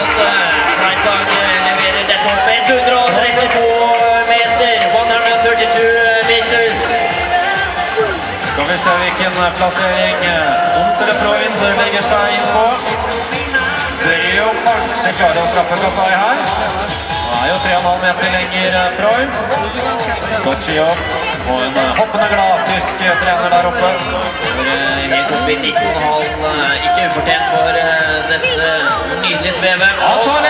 at eh, Freitag eh, leverer dette hoppet 132 meter. 132 meters. Skal vi se hvilken plassering Onsere Freund legger seg inn på. Bør jo kanskje klare å straffe Kasai her. Han er jo 3,5 meter lenger eh, Freund. Godt opp. Og en eh, hoppende glad tysk eh, trener der oppe. For, eh, Helt opp i 19,5. eh, Ikke ufortjent for eh, dette Mehmet Altan